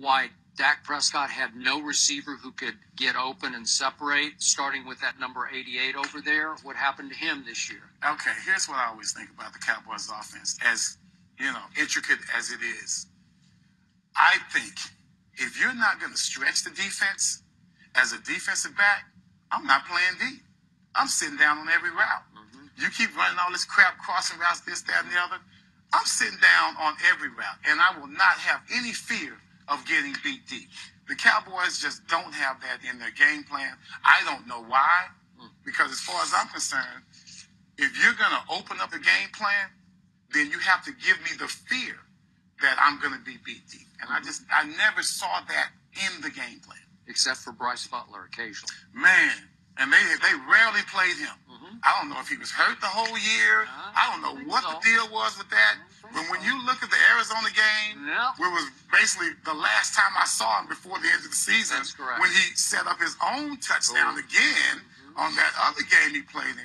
why Dak Prescott had no receiver who could get open and separate, starting with that number 88 over there. What happened to him this year? Okay, here's what I always think about the Cowboys offense, as you know, intricate as it is. I think if you're not going to stretch the defense as a defensive back, I'm not playing D. I'm sitting down on every route. Mm-hmm. You keep running all this crap, crossing routes, this, that, and the other. I'm sitting down on every route, and I will not have any fear of getting beat deep. The Cowboys just don't have that in their game plan. I don't know why, because as far as I'm concerned, if you're going to open up the game plan, then you have to give me the fear that I'm going to be beat deep. And I just, I never saw that in the game plan. Except for Brice Butler occasionally. Man, and they they rarely played him. I don't know if he was hurt the whole year. Uh, I don't know I what so. the deal was with that. But when you look at the Arizona game, Yeah. where it was basically the last time I saw him before the end of the season, That's correct. when he set up his own touchdown Oh. again on that other game he played in.